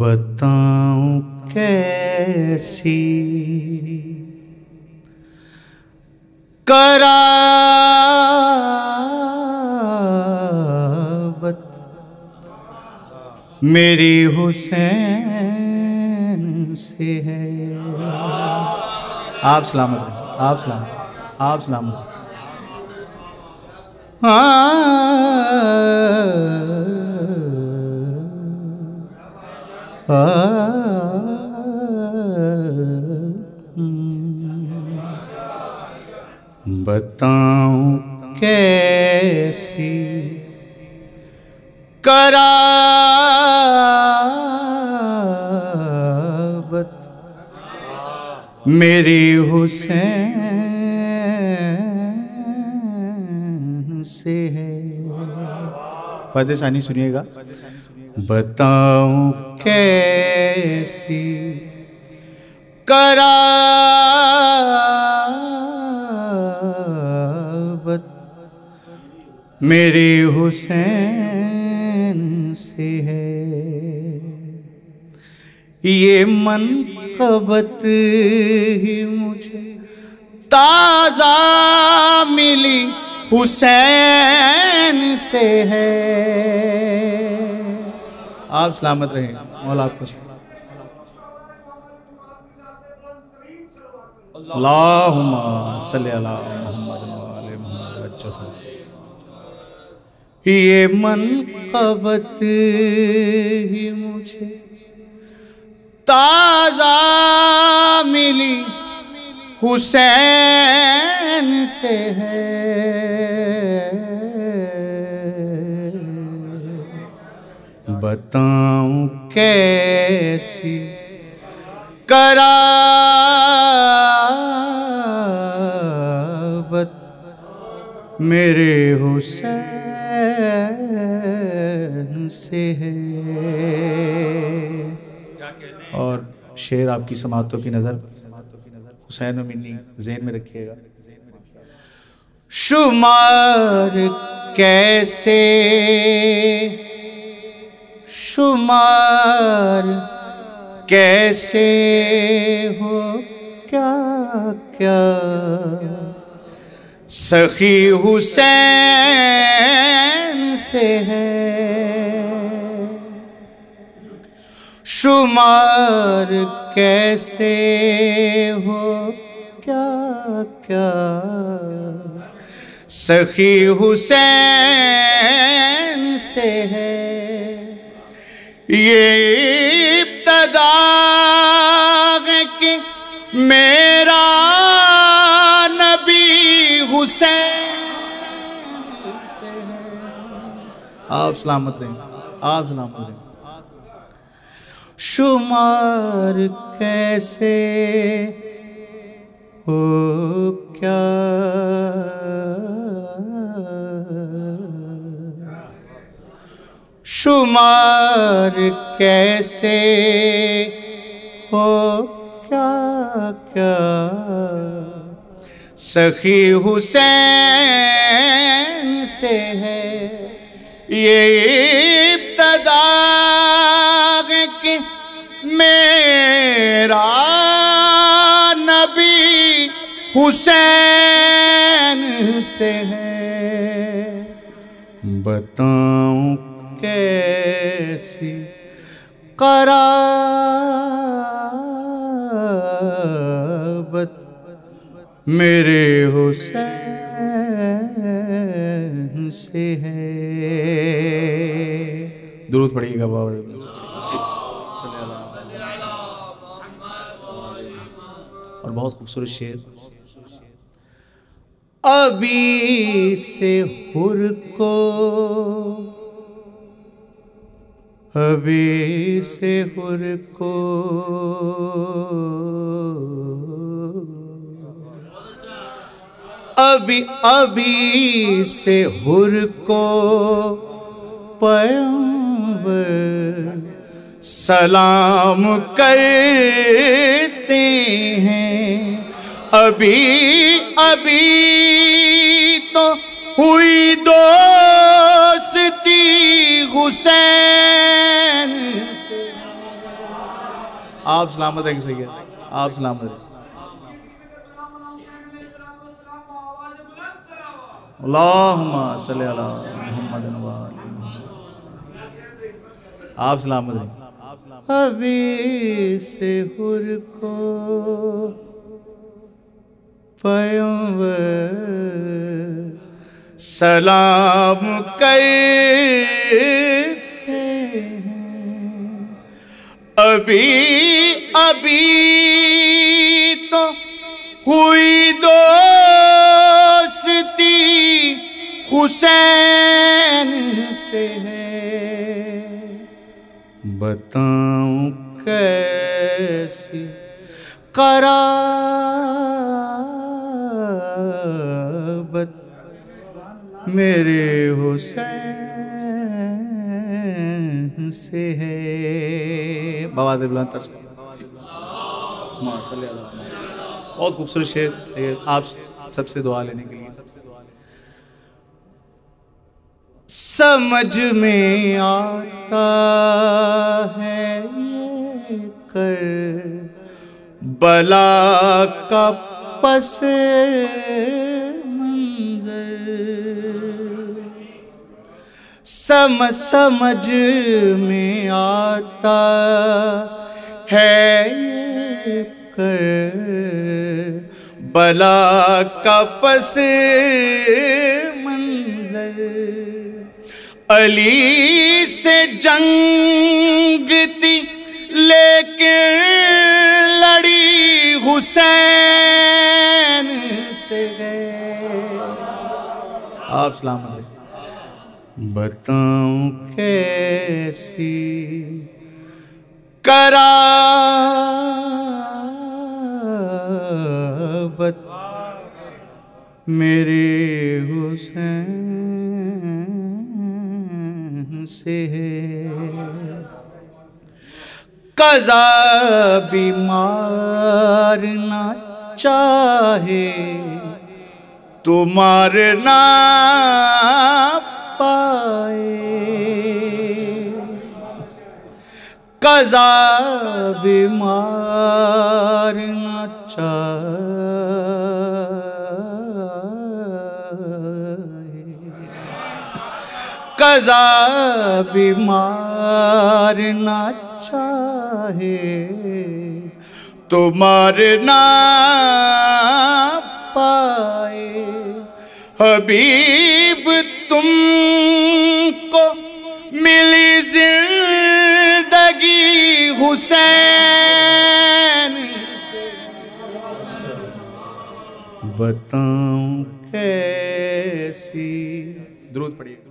बताऊँ कैसी कराबत मेरी हुसैन से है। आप सलामत आप सलामत आप सलामत हाँ। बताऊँ कैसी कराबत मेरी हुसैन से है। फतेह सानी सुनिएगा। बताऊँ कैसी कराबत मेरी हुसैन से है। ये मनकबत ही मुझे ताज़ा मिली हुसैन से है। आप सलामत रहें मौला आपको ये मनकबत ही मुझे ताज़ा मिली। हुसैन से है। बताऊँ कैसी कराबत मेरे हुसैन से है। और शेर आपकी समातों की नज़र। हुसैन और जहन में रखिएगा। शुमार कैसे? शुमार कैसे हो? क्या क्या? सखी हुसैन से है। शुमार कैसे हो? क्या क्या? सखी हुसैन से है। ये इब्तदा कि मेरा नबी हुसैन आप सलामत रहें, आप सलामत रहें। शुमार कैसे? हो क्या? शुमार कैसे? हो क्या क्या? सखी हुसैन से है ये हुसैन से है। बताऊँ कैसी कराबत मेरे हुसैन से है। दुरूद पढ़िएगा बाबा। और बहुत खूबसूरत शेर। अभी से हुर को अभी से हुर को अभी अभी से हुर को पैगंबर सलाम करते हैं। अभी अभी तो हुई दोस्ती हुसैन। आप सलामत हैं सही है? आप सलामत हैं। आप सलामत हैं? अभी से हुर को पयंवर सलाम हैं। अभी अभी तो हुई दोस्ती हुसैन से है। बताऊँ कैसी कराबत मेरे हुसैन से है। बाबा से। बुलंद तर बहुत खूबसूरत शेर आप सबसे दुआ लेने के लिए। समझ में आता है ये कर। बला का पस सम समझ में आता है कर। बला का पस मंजर, अली से जंग थी लेकिन लड़ी हुसैन से गए। आप सलाम बताऊँ कैसी करा बत मेरे हुसैन से कजा बीमार ना चाहे तुम्हारे ना कजा बीमार कजा बीमार न चाहे। तुम्हारे ना पाए। हबीब तुमको हुसैन। बताऊँ कैसी द्रुत पढ़िए।